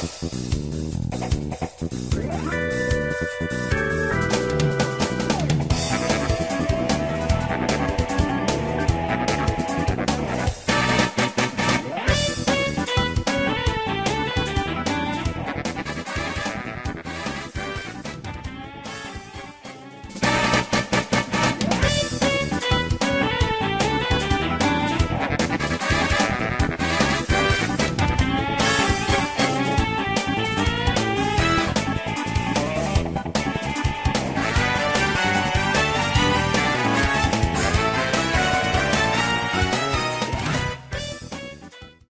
Gracias.